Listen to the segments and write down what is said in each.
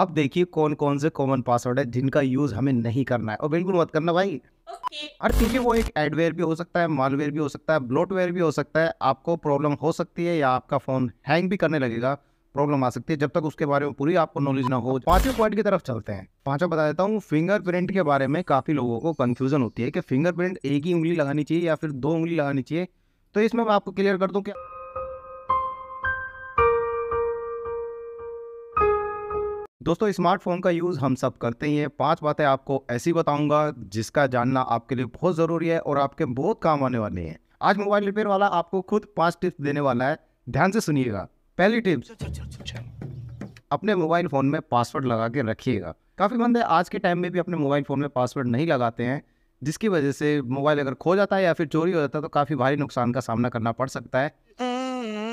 अब देखिए कौन कौन से कॉमन पासवर्ड है जिनका यूज़ हमें नहीं करना है। और बिल्कुल मत करना भाई। और ठीक है वो एक एडवेयर भी हो सकता है मालवेयर भी हो सकता है ब्लोटवेयर भी हो सकता है आपको प्रॉब्लम हो सकती है या आपका फ़ोन हैंग भी करने लगेगा प्रॉब्लम आ सकती है। जब तक उसके बारे में पूरी आपको नॉलेज ना हो। पाँचवें पॉइंट की तरफ़ चलते हैं। पांचवा बता देता हूँ फिंगरप्रिंट के बारे में काफ़ी लोगों को कंफ्यूजन होती है कि फिंगरप्रिंट एक ही उंगली लगानी चाहिए या फिर दो उंगली लगानी चाहिए। तो इसमें मैं आपको क्लियर कर दूँ कि दोस्तों, स्मार्टफ़ोन का यूज़ हम सब करते ही हैं। पाँच बातें आपको ऐसी बताऊँगा जिसका जानना आपके लिए बहुत ज़रूरी है और आपके बहुत काम आने वाले हैं। आज मोबाइल रिपेयर वाला आपको खुद पाँच टिप्स देने वाला है। ध्यान से सुनिएगा। पहली टिप्स, अपने मोबाइल फ़ोन में पासवर्ड लगा के रखिएगा। काफ़ी बंदे आज के टाइम में भी अपने मोबाइल फ़ोन में पासवर्ड नहीं लगाते हैं, जिसकी वजह से मोबाइल अगर खो जाता है या फिर चोरी हो जाता है तो काफ़ी भारी नुकसान का सामना करना पड़ सकता है।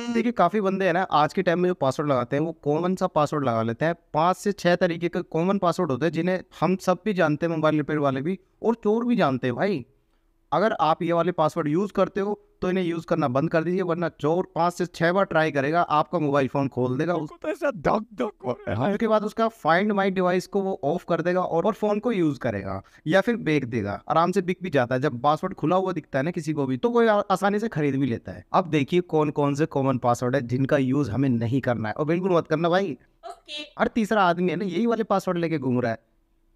देखिए काफ़ी बंदे हैं ना, आज के टाइम में जो पासवर्ड लगाते हैं, वो कॉमन सा पासवर्ड लगा लेते हैं। पाँच से छह तरीके के कॉमन पासवर्ड होते हैं, जिन्हें हम सब भी जानते हैं मोबाइल रिपेयर वाले भी, और चोर भी जानते हैं भाई। अगर आप ये वाले पासवर्ड यूज़ करते हो तो इन्हें यूज़ करना बंद कर दीजिए वरना चोर पाँच से छः बार ट्राई करेगा आपका मोबाइल फ़ोन खोल देगा उसको तो ऐसा धक धक हो रहा है। उसके बाद उसका फाइंड माई डिवाइस को वो ऑफ़ कर देगा और, और फ़ोन को यूज़ करेगा या फिर बेच देगा। आराम से बिक भी जाता है जब पासवर्ड खुला हुआ दिखता है ना किसी को भी तो कोई आसानी से खरीद भी लेता है। अब देखिए कौन कौन से कॉमन पासवर्ड है जिनका यूज़ हमें नहीं करना है। और बिल्कुल मत करना भाई। हर तीसरा आदमी है ना यही वाले पासवर्ड लेके घूम रहा है।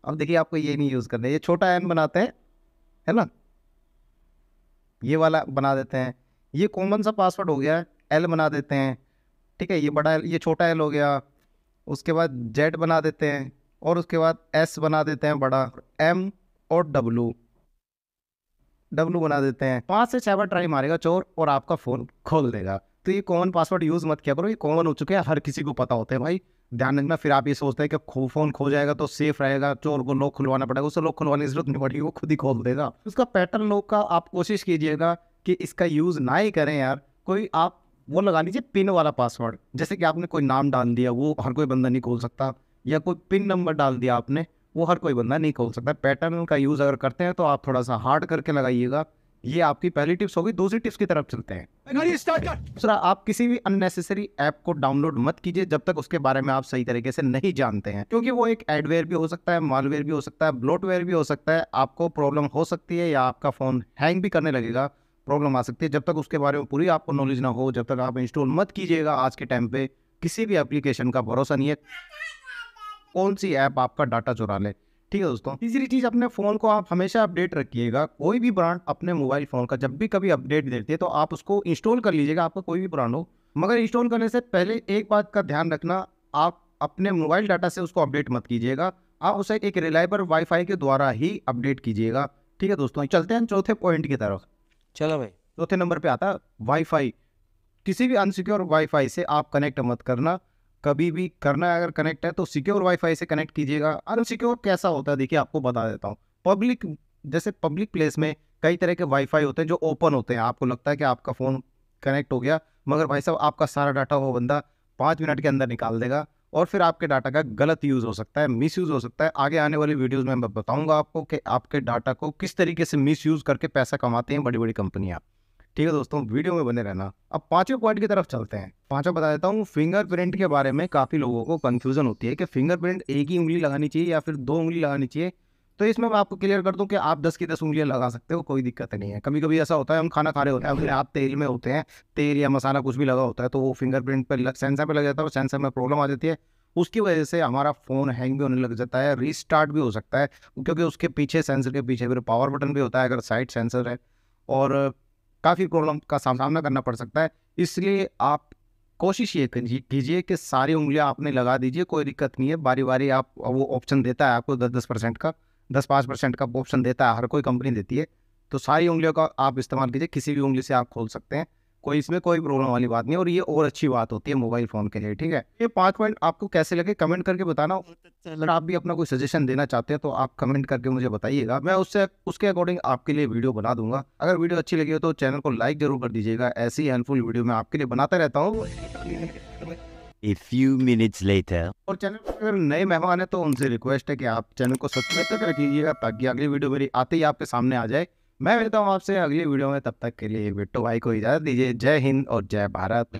अब देखिए आपको ये नहीं यूज़ करना है ये छोटा एन बनाते हैं है ना? ये वाला बना देते हैं। ये कॉमन सा पासवर्ड हो गया एल बना देते हैं। ठीक है, ये बड़ा एल ये छोटा एल हो गया। उसके बाद जेड बना देते हैं और उसके बाद एस बना देते हैं बड़ा एम और डब्लू डब्लू बना देते हैं। पाँच से छः बार ट्राई मारेगा चोर और आपका फ़ोन खोल देगा। तो ये कॉमन पासवर्ड यूज़ मत किया करो, ये कॉमन हो चुके हैं, हर किसी को पता होते हैं भाई। ध्यान रखना, फिर आप ये सोचते हैं कि खो, फ़ोन खो जाएगा तो सेफ़ रहेगा, चोर को लॉक खुलवाना पड़ेगा, उसे लॉक खुलवाने की ज़रूरत नहीं पड़ेगी, वो खुद ही खोल देगा। उसका पैटर्न लॉक का आप कोशिश कीजिएगा कि इसका यूज़ ना ही करें यार, कोई आप वो लगा लीजिए पिन वाला पासवर्ड जैसे कि आपने कोई नाम डाल दिया, वो हर कोई बंदा नहीं खोल सकता, या कोई पिन नंबर डाल दिया आपने, वो हर कोई बंदा नहीं खोल सकता। पैटर्न का यूज़ अगर करते हैं तो आप थोड़ा सा हार्ड करके लगाइएगा ये आपकी पहली टिप्स होगी दूसरी टिप्स की तरफ़ चलते हैं। दूसरा आप किसी भी अननेसेसरी ऐप को डाउनलोड मत कीजिए जब तक उसके बारे में आप सही तरीके से नहीं जानते हैं। क्योंकि वो एक एडवेयर भी हो सकता है मालवेयर भी हो सकता है ब्लोटवेयर भी हो सकता है आपको प्रॉब्लम हो सकती है या आपका फ़ोन हैंग भी करने लगेगा प्रॉब्लम आ सकती है। जब तक उसके बारे में पूरी आपको नॉलेज ना हो जब तक आप इंस्टॉल मत कीजिएगा आज के टाइम पे किसी भी एप्लीकेशन का भरोसा नहीं है। कौन सी ऐप आपका डाटा चुरा ले? ठीक है दोस्तों। तीसरी चीज़ अपने फ़ोन को आप हमेशा अपडेट रखिएगा। कोई भी ब्रांड अपने मोबाइल फ़ोन का जब भी कभी अपडेट देती है तो आप उसको इंस्टॉल कर लीजिएगा आपका कोई भी ब्रांड हो। मगर इंस्टॉल करने से पहले एक बात का ध्यान रखना आप अपने मोबाइल डाटा से उसको अपडेट मत कीजिएगा। आप उसे एक रिलायबल वाईफाई के द्वारा ही अपडेट कीजिएगा। ठीक है दोस्तों चलते हैं चौथे पॉइंट की तरफ़। चलो भाई। चौथे नंबर पे आता है वाईफाई। किसी भी अनसिक्योर वाईफाई से आप कनेक्ट मत करना। कभी भी करना अगर कनेक्ट है तो सिक्योर वाईफाई से कनेक्ट कीजिएगा। अनसिक्योर कैसा होता है? देखिए, आपको बता देता हूँ। पब्लिक जैसे पब्लिक प्लेस में कई तरह के वाईफाई होते हैं जो ओपन होते हैं। आपको लगता है कि आपका फ़ोन कनेक्ट हो गया, मगर भाई साहब, आपका सारा डाटा वो बंदा पाँच मिनट के अंदर निकाल देगा और फिर आपके डाटा का गलत यूज़ हो सकता है मिस यूज़ हो सकता है। आगे आने वाली वीडियोज़ में मैं बताऊँगा आपको कि आपके डाटा को किस तरीके से मिस यूज़ करके पैसा कमाते हैं बड़ी बड़ी कंपनियाँ ठीक है दोस्तों, वीडियो में बने रहना। अब पाँचवें पॉइंट की तरफ़ चलते हैं। पांचवा बता देता हूँ फिंगरप्रिंट के बारे में काफ़ी लोगों को कंफ्यूजन होती है कि फिंगरप्रिंट एक ही उंगली लगानी चाहिए या फिर दो उंगली लगानी चाहिए। तो इसमें मैं आपको क्लियर कर दूँ कि आप दस की दस उंगलियाँ लगा सकते हो, कोई दिक्कत नहीं है। कभी कभी ऐसा होता है, हम खाना खा रहे होते हैं आप तेल में होते हैं, तेल या मसाला कुछ भी लगा होता है तो वो फिंगरप्रिंट पर सेंसर पर लग जाता है सेंसर में प्रॉब्लम आ जाती है। उसकी वजह से हमारा फ़ोन हैंग भी होने लग जाता है रीस्टार्ट भी हो सकता है, क्योंकि उसके पीछे सेंसर के पीछे फिर पावर बटन भी होता है, अगर साइड सेंसर है। और काफ़ी प्रॉब्लम का सामना करना पड़ सकता है। इसलिए आप कोशिश ये कीजिए कि सारी उंगलियाँ आपने लगा दीजिए, कोई दिक्कत नहीं है। बारी बारी आप, वो ऑप्शन देता है आपको दस दस परसेंट का, दस, पाँच परसेंट का ऑप्शन देता है, हर कोई कंपनी देती है। तो सारी उंगलियों का आप इस्तेमाल कीजिए, किसी भी उंगली से आप खोल सकते हैं। कोई इसमें कोई प्रॉब्लम वाली बात नहीं और ये और अच्छी बात होती है मोबाइल फ़ोन के लिए ठीक है? ये पाँच पॉइंट आपको कैसे लगे? कमेंट करके बताना। अगर आप भी अपना कोई सजेशन देना चाहते हैं तो आप कमेंट करके मुझे बताइएगा। मैं उससे उसके अकॉर्डिंग आपके लिए वीडियो बना दूँगा। अगर वीडियो अच्छी लगी हो तो चैनल को लाइक ज़रूर कर दीजिएगा। ऐसी हेल्पफुल वीडियो मैं आपके लिए बनाता रहता हूँ। A few minutes later. और चैनल पर अगर नए मेहमान है तो उनसे रिक्वेस्ट है कि आप चैनल को सब्सक्राइब तक रखिएगा ताकि अगली वीडियो मेरी आते ही आपके सामने आ जाए। मैं मिलता हूँ आपसे अगली वीडियो में, तब तक के लिए बिट्टो भाई को इजाज़त दीजिए। जय हिंद और जय भारत।